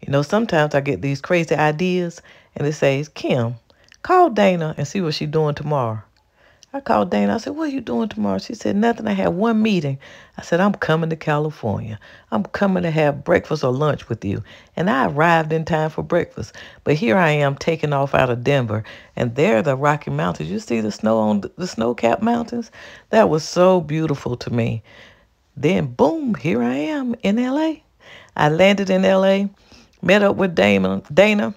You know, sometimes I get these crazy ideas and it says, Kim, call Dana and see what she's doing tomorrow. I called Dana. I said, What are you doing tomorrow? She said, Nothing. I had one meeting. I said, I'm coming to California. I'm coming to have breakfast or lunch with you. And I arrived in time for breakfast. But here I am taking off out of Denver. And there the Rocky Mountains. You see the snow on the snow capped mountains? That was so beautiful to me. Then, boom, here I am in LA. I landed in LA, met up with Dana. Dana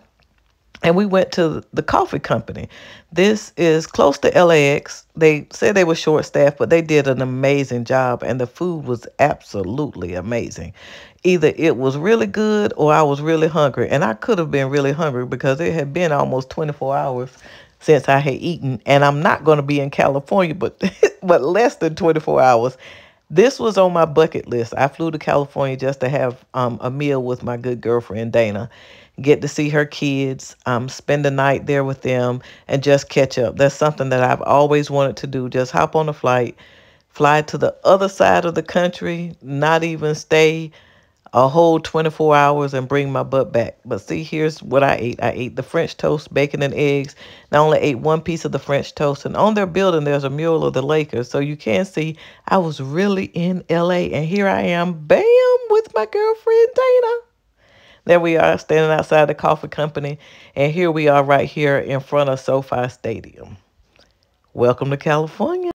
and we went to the coffee company. This is close to LAX. They said they were short staffed, but they did an amazing job, and the food was absolutely amazing. Either it was really good or I was really hungry, and I could have been really hungry because it had been almost 24 hours since I had eaten, and I'm not going to be in California, but but less than 24 hours. This was on my bucket list. I flew to California just to have um, a meal with my good girlfriend Dana get to see her kids, um, spend the night there with them, and just catch up. That's something that I've always wanted to do. Just hop on a flight, fly to the other side of the country, not even stay a whole 24 hours and bring my butt back. But see, here's what I ate. I ate the French toast, bacon, and eggs. And I only ate one piece of the French toast. And on their building, there's a mural of the Lakers. So you can see I was really in LA. And here I am, bam, with my girlfriend Dana. There we are standing outside the coffee company, and here we are right here in front of SoFi Stadium. Welcome to California.